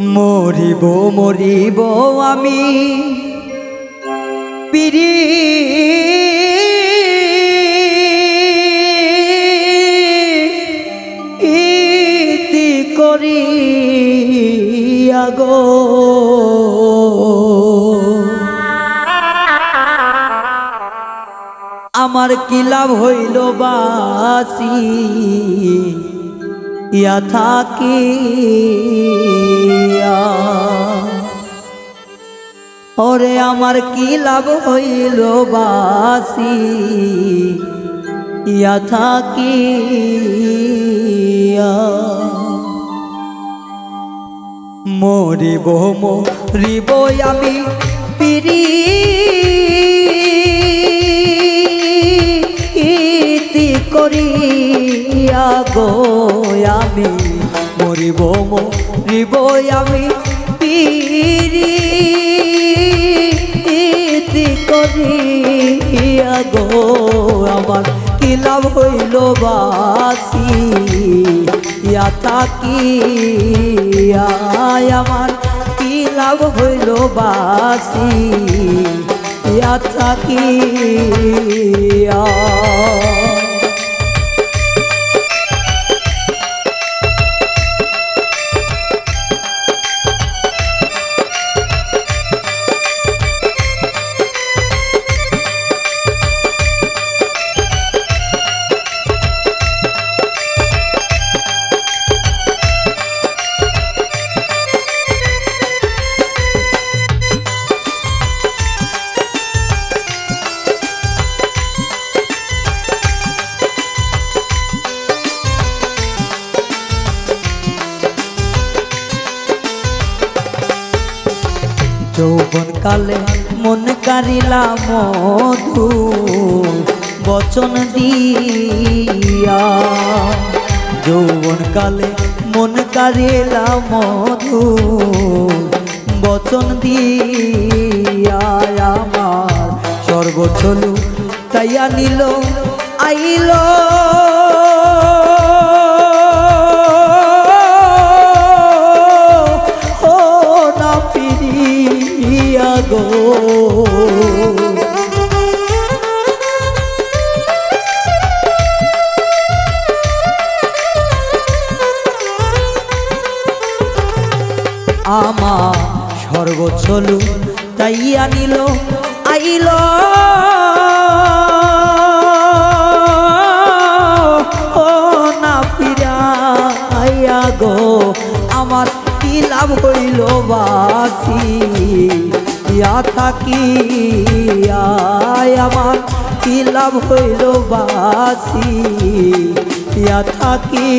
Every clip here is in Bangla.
মরিব মরিব আমি। পিরি। ইতি করি আগো। আমার কি লাভ হইল বাসি? ইয়া থাকি ওরে আমার কি লাভ হইল বাসি? ইয়া থাকি মরিব মরিব আমি পিরি করিয়া গো, আমি মরিব মরিব, আমি পিরি। ইতি করিয়া গো, আমার কি লাভ হইল বাসি? ইয়া তাকি আমার কি লাভ হইল বাসি? ইয়া থাকি যৌবন কালে মন কারিলা মধু বচন দিয়া। যৌবন কালে মন কারিলা মধু বচন দিয়া। আমার সর্বচলু তাইয়া নিল, আইল। আমার সর্বচলু তাই আনিল আইল। না ফিরাইয়া গো, আমার কি লাভ হইল বাসি? ইয়া থাকি আমার কি লাভ হইল বাসি? ইয়া থাকি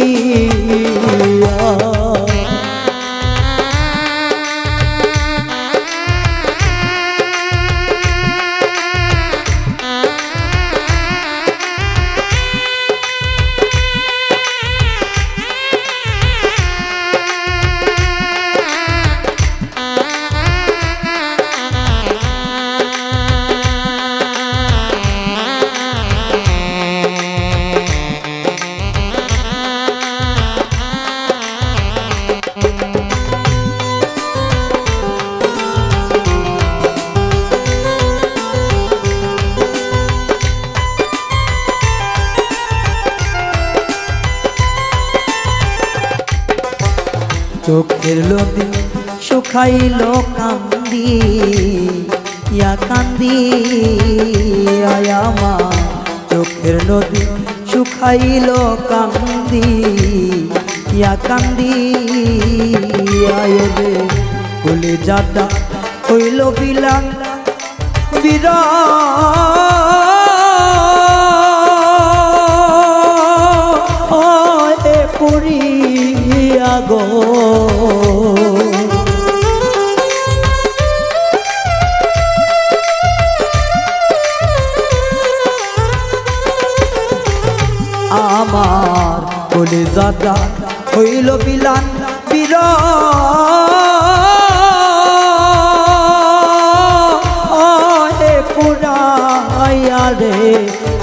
চোখের লোদি শুকাইল কান্দি, ইয়া কান্দি আয়ামা চোখের নদী শুকাইল কান্দি, ইয়া কান্দি আয়বে কুলে যাদা হইল বিলাং বিরা পুরিয়া গো যাদা হইল বিলান বীর পুরাইয়া রে,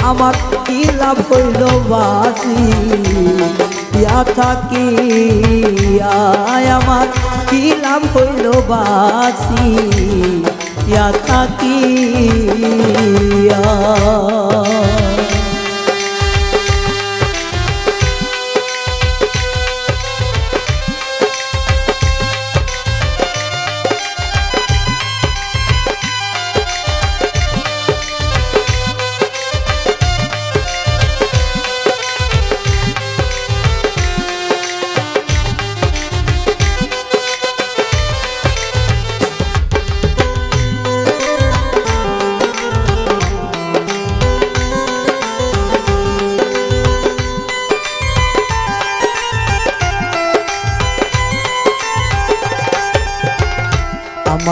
আমার কি লাভ হইল বাসি? ইয়া থাকি আমার কি লাভ হইল বাসি? ইয়া থাকি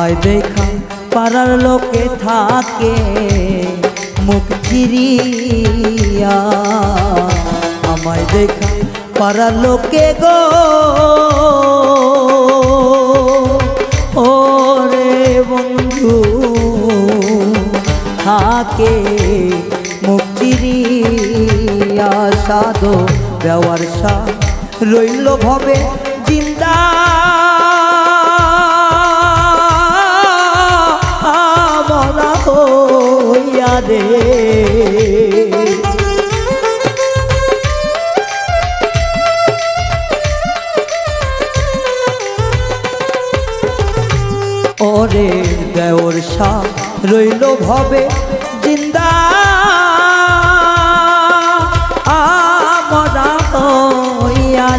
আমায় দেখা, পাড়ার লোকে থাকে মুখ চিরিয়া আমায় দেখা, পাড়ার লোকে গো। ও রে বন্ধু, থাকে মুখ চিরিয়া সাধো ব্যবহার সা রইল ভবে রে ওরে দেওর সা রইল ভবে জিন্দা।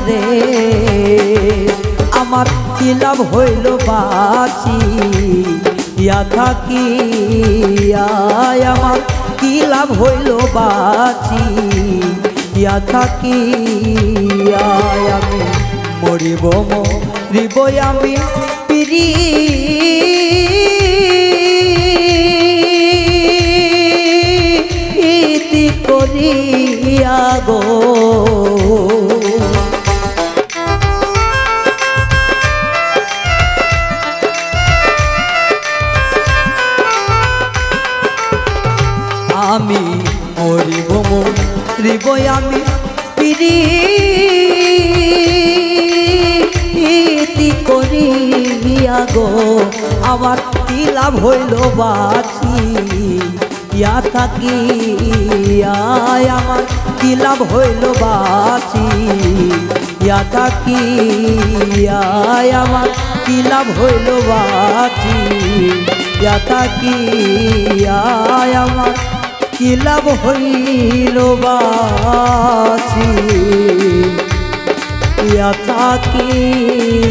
রে। আমার কি লাভ হইল বাসি ইয়া থাকি আমার কি লাভ হইল বাসি ইয়া থাকি আমি মরিব মরিব আমি পিরি। ইতি করিয়া গো আমি মরিব মরিব আমি পিরি ইতি করিয়া গো, আমার কি হইল বাছি ইয়া থাকি আমার কি হইল বাছি ইয়া থাকি আমার কি হইল বাছি ইয়া থাকি কি লাভ হইল বাসি ইয়া থাকিয়া